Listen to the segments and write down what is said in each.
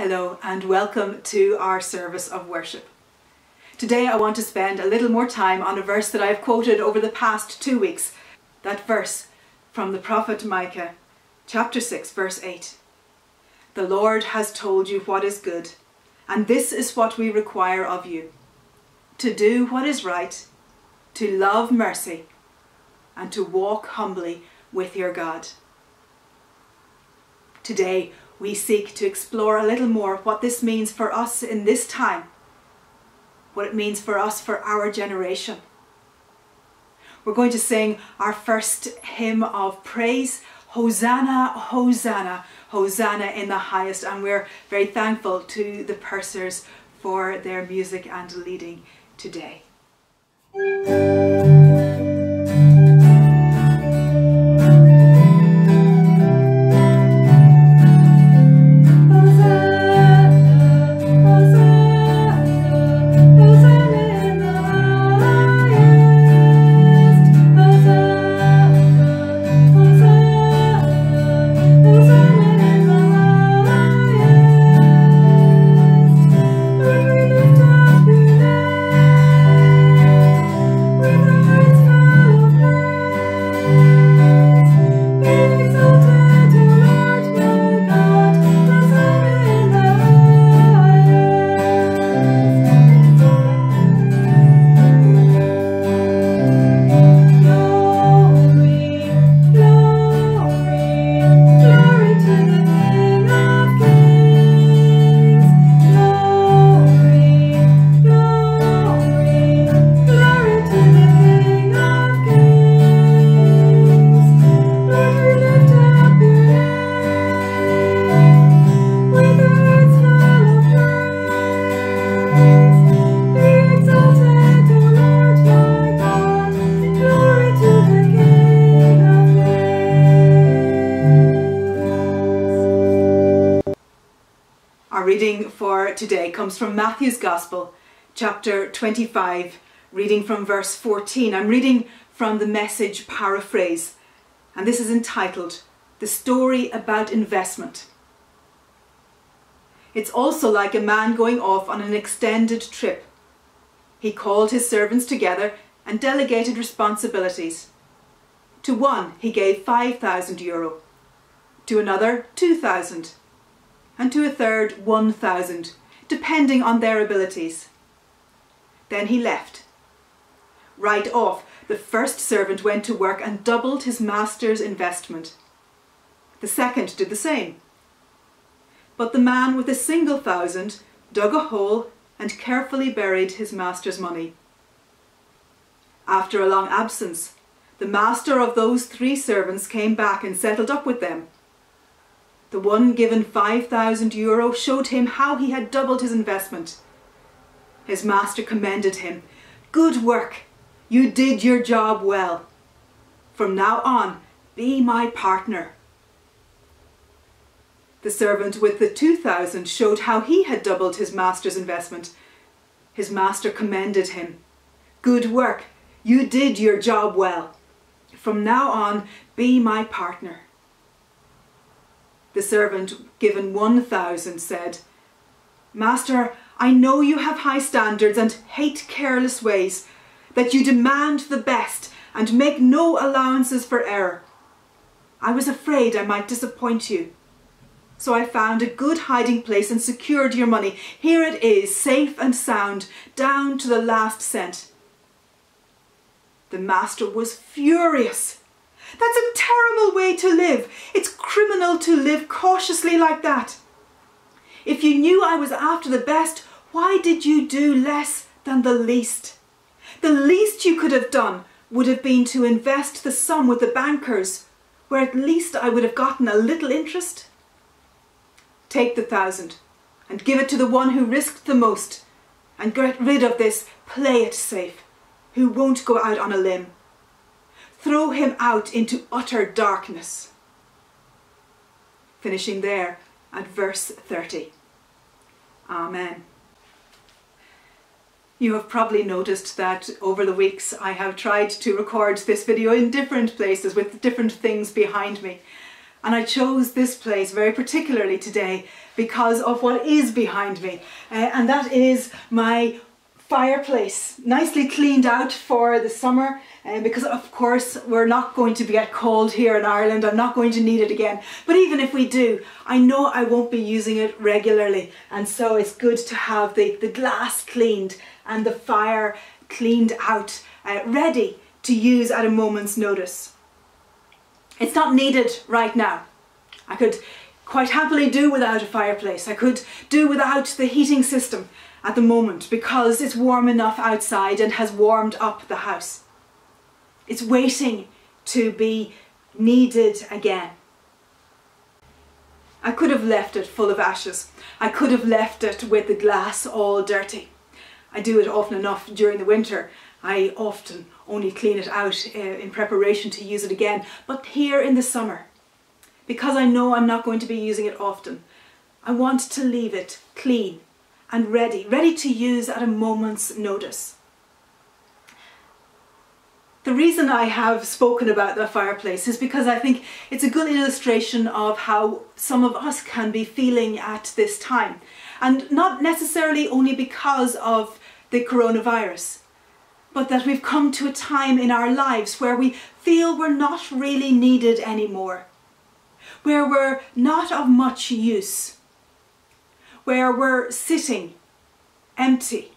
Hello and welcome to our service of worship. Today I want to spend a little more time on a verse that I've quoted over the past two weeks. That verse from the prophet Micah, chapter 6, verse 8. The Lord has told you what is good, and this is what we require of you to do what is right, to love mercy, and to walk humbly with your God. Today, we seek to explore a little more what this means for us in this time, what it means for us for our generation. We're going to sing our first hymn of praise, Hosanna, Hosanna, Hosanna in the highest, and we're very thankful to the Pursers for their music and leading today. From Matthew's Gospel, chapter 25, reading from verse 14. I'm reading from the message paraphrase, and this is entitled The Story About Investment. It's also like a man going off on an extended trip. He called his servants together and delegated responsibilities. To one he gave 5,000 euro, to another 2,000, and to a third 1,000 depending on their abilities. Then he left. Right off, the first servant went to work and doubled his master's investment. The second did the same. But the man with a single thousand dug a hole and carefully buried his master's money. After a long absence, the master of those three servants came back and settled up with them. The one given 5,000 euro showed him how he had doubled his investment. His master commended him. Good work. You did your job well. From now on, be my partner. The servant with the 2,000 showed how he had doubled his master's investment. His master commended him. Good work. You did your job well. From now on, be my partner. The servant, given 1,000, said, Master, I know you have high standards and hate careless ways, that you demand the best and make no allowances for error. I was afraid I might disappoint you. So I found a good hiding place and secured your money. Here it is, safe and sound, down to the last cent. The master was furious. That's a terrible way to live. It's criminal to live cautiously like that. If you knew I was after the best, why did you do less than the least? The least you could have done would have been to invest the sum with the bankers, where at least I would have gotten a little interest. Take the thousand and give it to the one who risked the most and get rid of this play it safe, who won't go out on a limb throw him out into utter darkness. Finishing there at verse 30. Amen. You have probably noticed that over the weeks I have tried to record this video in different places with different things behind me. And I chose this place very particularly today because of what is behind me. Uh, and that is my fireplace, nicely cleaned out for the summer. Uh, because of course we're not going to get cold here in Ireland. I'm not going to need it again. But even if we do, I know I won't be using it regularly. And so it's good to have the, the glass cleaned and the fire cleaned out, uh, ready to use at a moment's notice. It's not needed right now. I could quite happily do without a fireplace. I could do without the heating system at the moment because it's warm enough outside and has warmed up the house. It's waiting to be needed again. I could have left it full of ashes. I could have left it with the glass all dirty. I do it often enough during the winter. I often only clean it out uh, in preparation to use it again. But here in the summer, because I know I'm not going to be using it often, I want to leave it clean and ready, ready to use at a moment's notice. The reason I have spoken about the fireplace is because I think it's a good illustration of how some of us can be feeling at this time. And not necessarily only because of the coronavirus, but that we've come to a time in our lives where we feel we're not really needed anymore, where we're not of much use, where we're sitting empty,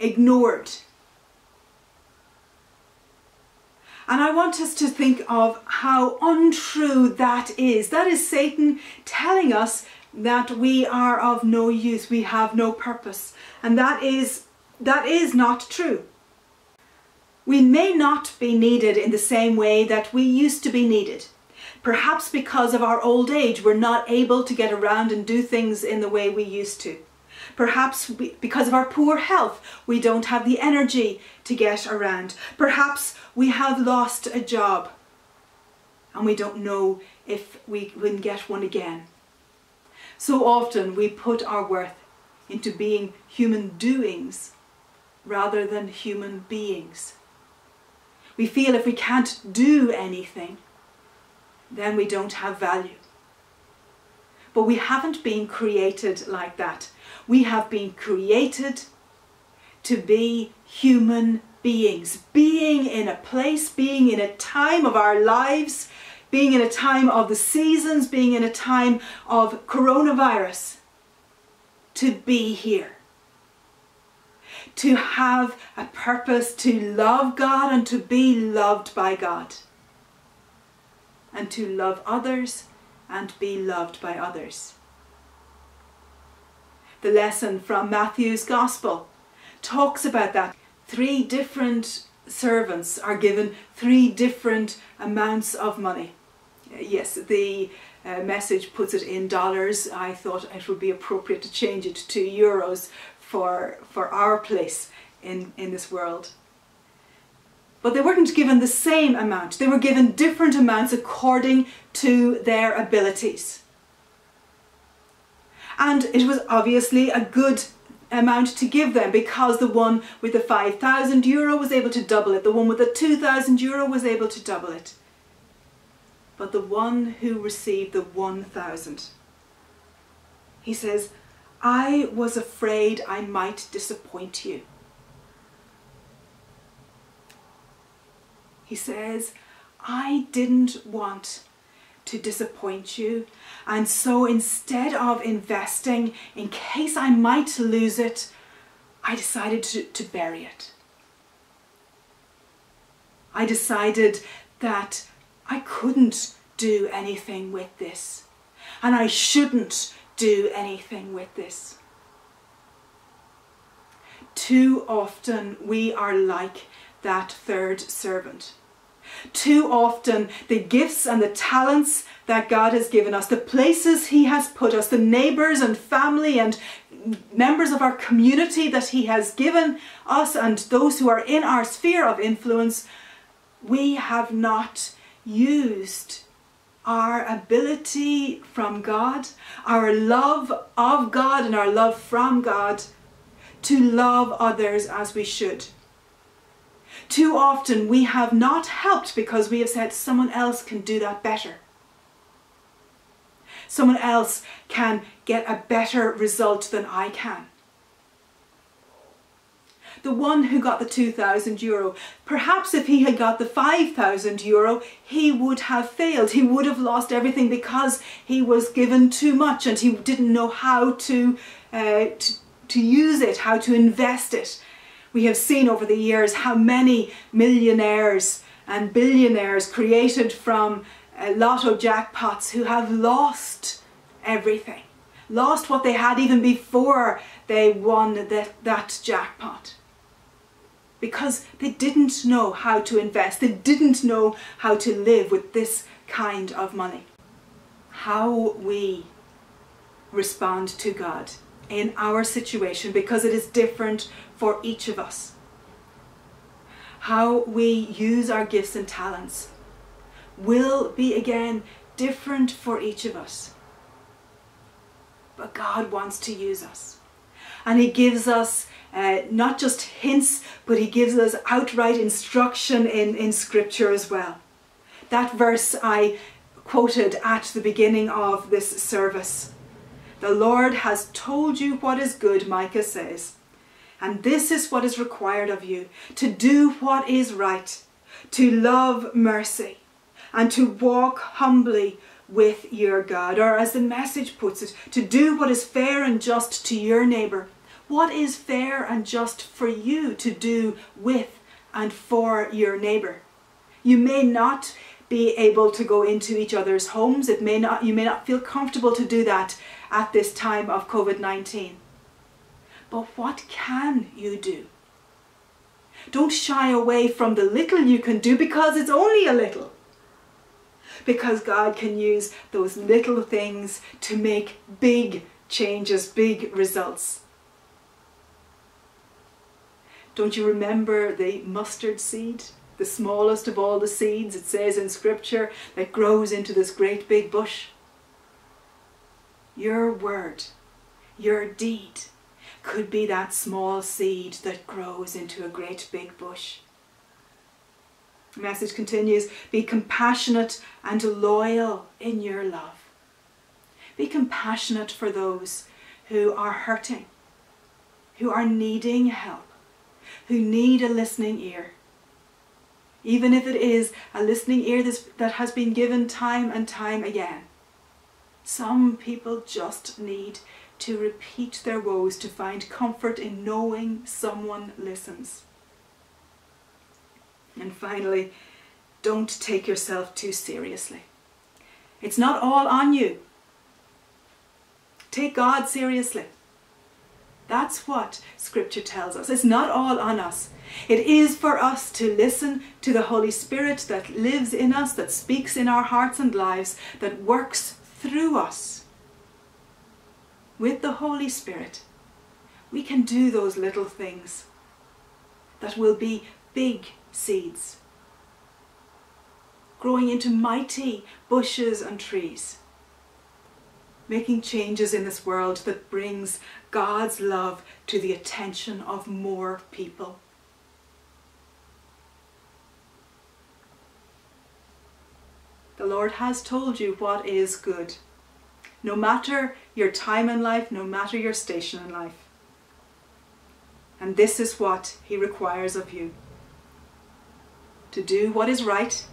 ignored, And I want us to think of how untrue that is. That is Satan telling us that we are of no use, we have no purpose. And that is that is not true. We may not be needed in the same way that we used to be needed. Perhaps because of our old age, we're not able to get around and do things in the way we used to. Perhaps we, because of our poor health, we don't have the energy to get around. Perhaps we have lost a job and we don't know if we can get one again. So often we put our worth into being human doings rather than human beings. We feel if we can't do anything, then we don't have value. But we haven't been created like that. We have been created to be human beings, being in a place, being in a time of our lives, being in a time of the seasons, being in a time of coronavirus, to be here. To have a purpose to love God and to be loved by God. And to love others and be loved by others. The lesson from Matthew's Gospel talks about that. Three different servants are given three different amounts of money. Yes, the uh, message puts it in dollars. I thought it would be appropriate to change it to euros for, for our place in, in this world. But they weren't given the same amount. They were given different amounts according to their abilities. And it was obviously a good amount to give them because the one with the 5,000 euro was able to double it, the one with the 2,000 euro was able to double it. But the one who received the 1,000, he says, I was afraid I might disappoint you. He says, I didn't want to disappoint you. And so instead of investing in case I might lose it, I decided to, to bury it. I decided that I couldn't do anything with this. And I shouldn't do anything with this. Too often we are like that third servant. Too often, the gifts and the talents that God has given us, the places He has put us, the neighbours and family and members of our community that He has given us, and those who are in our sphere of influence, we have not used our ability from God, our love of God, and our love from God to love others as we should. Too often we have not helped because we have said someone else can do that better. Someone else can get a better result than I can. The one who got the 2,000 euro, perhaps if he had got the 5,000 euro, he would have failed. He would have lost everything because he was given too much and he didn't know how to, uh, to, to use it, how to invest it. We have seen over the years how many millionaires and billionaires created from uh, lotto jackpots who have lost everything, lost what they had even before they won that, that jackpot. Because they didn't know how to invest, they didn't know how to live with this kind of money. How we respond to God in our situation because it is different for each of us. How we use our gifts and talents will be again different for each of us. But God wants to use us. And He gives us uh, not just hints, but He gives us outright instruction in, in Scripture as well. That verse I quoted at the beginning of this service. The Lord has told you what is good, Micah says. And this is what is required of you to do what is right, to love mercy, and to walk humbly with your God. Or as the message puts it, to do what is fair and just to your neighbour. What is fair and just for you to do with and for your neighbour? You may not be able to go into each other's homes. It may not, you may not feel comfortable to do that at this time of COVID-19. But what can you do? Don't shy away from the little you can do because it's only a little. Because God can use those little things to make big changes, big results. Don't you remember the mustard seed? The smallest of all the seeds, it says in scripture, that grows into this great big bush. Your word, your deed, could be that small seed that grows into a great big bush. The message continues Be compassionate and loyal in your love. Be compassionate for those who are hurting, who are needing help, who need a listening ear. Even if it is a listening ear that has been given time and time again. Some people just need to repeat their woes to find comfort in knowing someone listens. And finally, don't take yourself too seriously. It's not all on you. Take God seriously. That's what Scripture tells us. It's not all on us. It is for us to listen to the Holy Spirit that lives in us, that speaks in our hearts and lives, that works through us with the Holy Spirit, we can do those little things that will be big seeds, growing into mighty bushes and trees, making changes in this world that brings God's love to the attention of more people. The Lord has told you what is good no matter your time in life, no matter your station in life. And this is what he requires of you. To do what is right,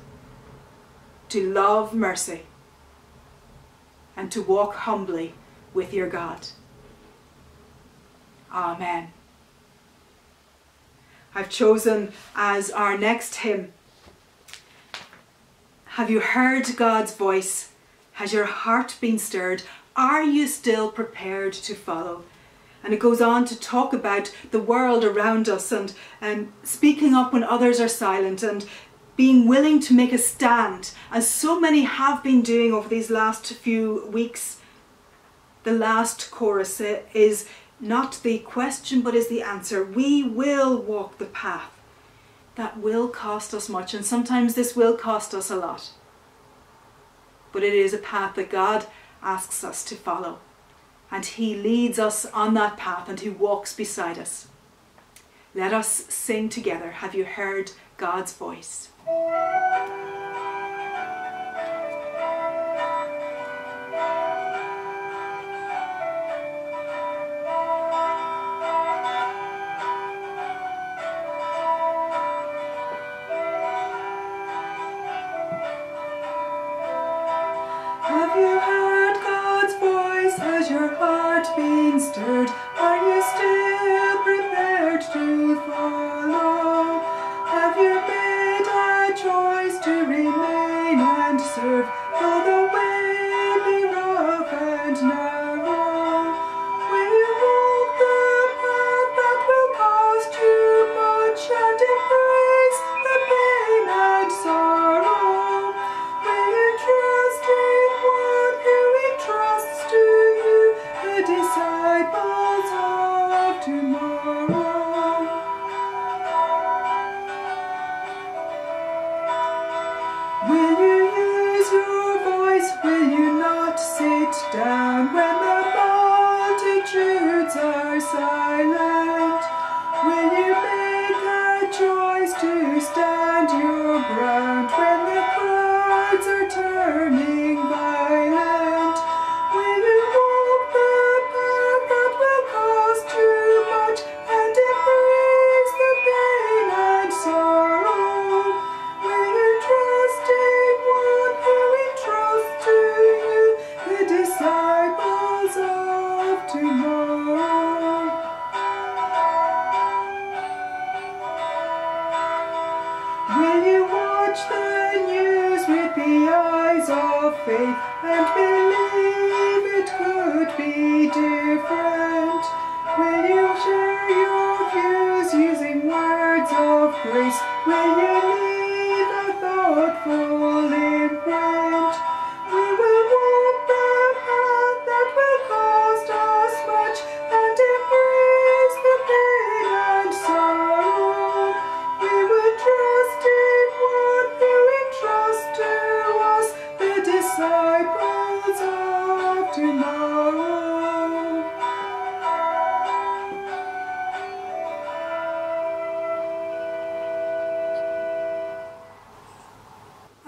to love mercy, and to walk humbly with your God. Amen. I've chosen as our next hymn, Have you heard God's voice? Has your heart been stirred? Are you still prepared to follow? And it goes on to talk about the world around us and, and speaking up when others are silent and being willing to make a stand, as so many have been doing over these last few weeks. The last chorus is not the question but is the answer. We will walk the path. That will cost us much and sometimes this will cost us a lot but it is a path that God asks us to follow. And He leads us on that path and He walks beside us. Let us sing together. Have you heard God's voice?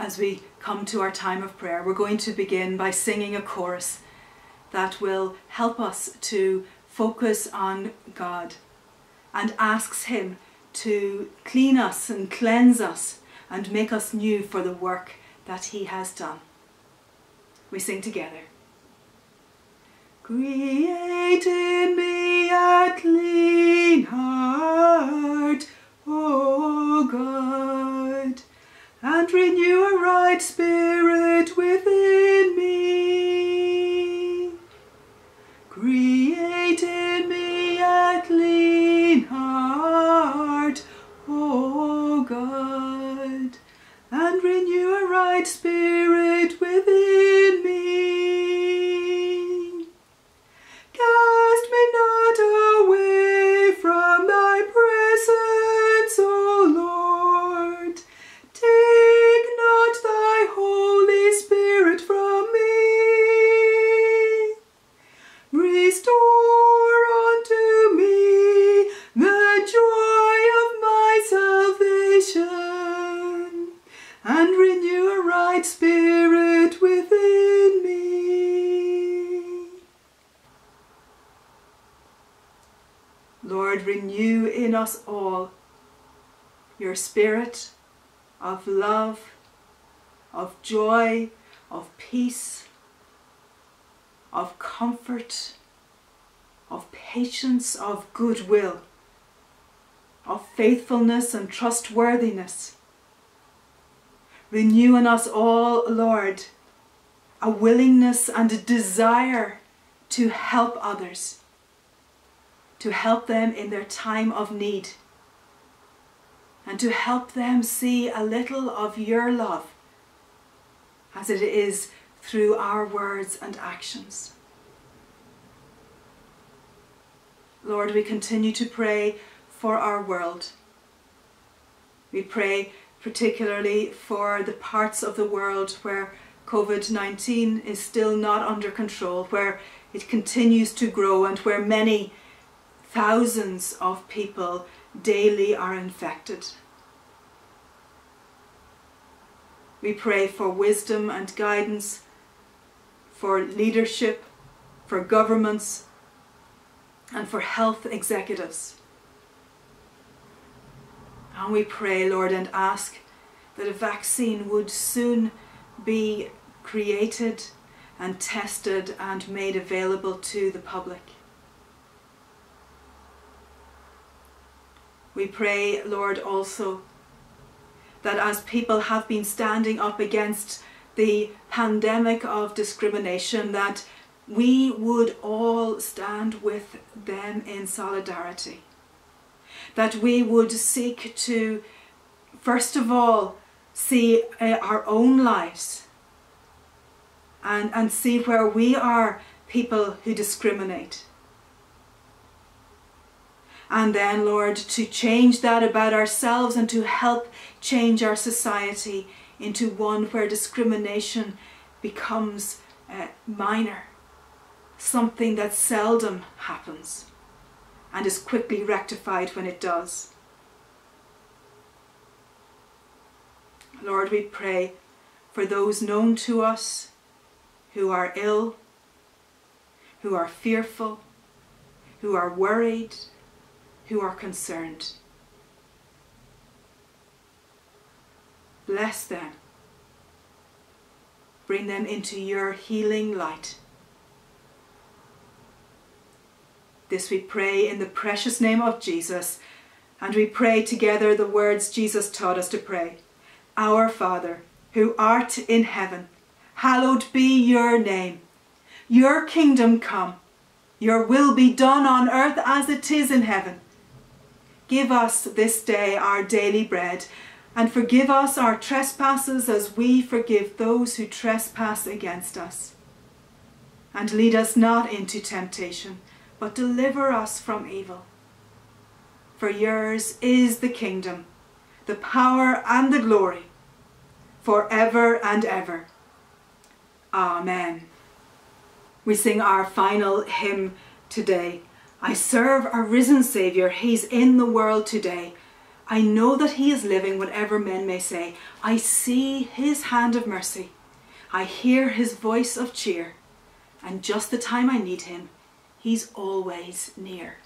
As we come to our time of prayer, we're going to begin by singing a chorus that will help us to focus on God and asks Him to clean us and cleanse us and make us new for the work that He has done. We sing together. Create in me a clean heart, O God, and renew a right spirit within me. Spirit of love, of joy, of peace, of comfort, of patience, of goodwill, of faithfulness and trustworthiness. Renew in us all, Lord, a willingness and a desire to help others, to help them in their time of need, and to help them see a little of your love as it is through our words and actions. Lord, we continue to pray for our world. We pray particularly for the parts of the world where COVID 19 is still not under control, where it continues to grow, and where many thousands of people daily are infected. We pray for wisdom and guidance, for leadership, for governments, and for health executives. And we pray, Lord, and ask that a vaccine would soon be created and tested and made available to the public. We pray, Lord, also that as people have been standing up against the pandemic of discrimination, that we would all stand with them in solidarity. That we would seek to, first of all, see uh, our own lives and, and see where we are people who discriminate. And then, Lord, to change that about ourselves and to help change our society into one where discrimination becomes uh, minor, something that seldom happens and is quickly rectified when it does. Lord, we pray for those known to us who are ill, who are fearful, who are worried, who are concerned. Bless them. Bring them into your healing light. This we pray in the precious name of Jesus, and we pray together the words Jesus taught us to pray. Our Father, who art in heaven, hallowed be your name. Your kingdom come, your will be done on earth as it is in heaven. Give us this day our daily bread, and forgive us our trespasses as we forgive those who trespass against us. And lead us not into temptation, but deliver us from evil. For yours is the kingdom, the power and the glory, for ever and ever. Amen. We sing our final hymn today. I serve a risen Saviour, He's in the world today. I know that He is living, whatever men may say. I see His hand of mercy. I hear His voice of cheer. And just the time I need Him, He's always near.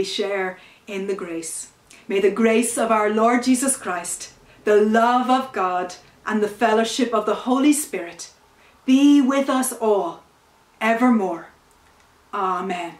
We share in the grace. May the grace of our Lord Jesus Christ, the love of God, and the fellowship of the Holy Spirit be with us all evermore. Amen.